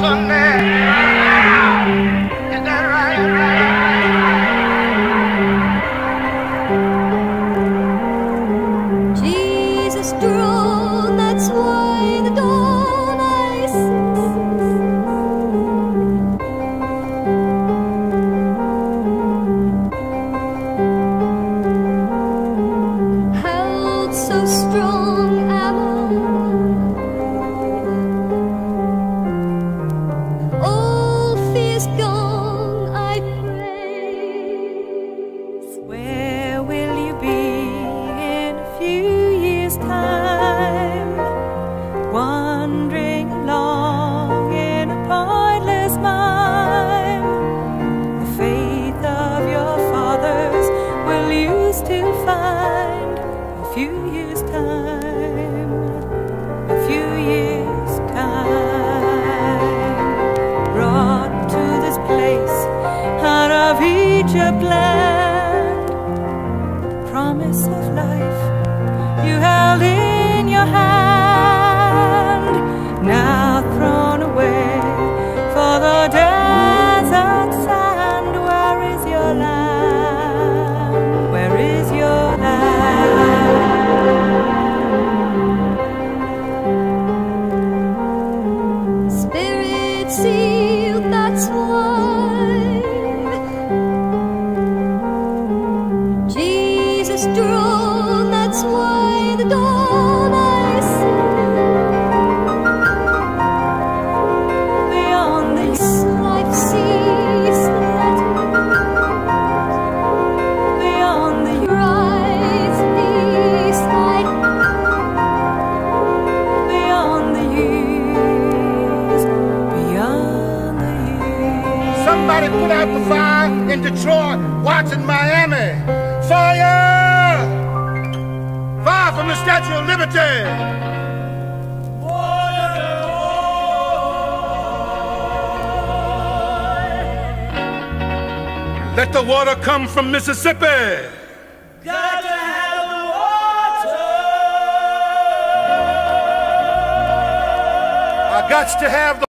Sunday. few years' time, wandering along in a pointless mime. The faith of your fathers will you still find a few years' time, a few years' time. Brought to this place out of Egypt land, promise of life you held in your hand, now thrown away for the desert sand. Where is your land? Where is your land? Spirit sealed, that's why. Jesus drew. Put out the fire in Detroit, watching Miami. Fire! Fire from the Statue of Liberty. Let the water come from Mississippi. Got to have the water. I got to have the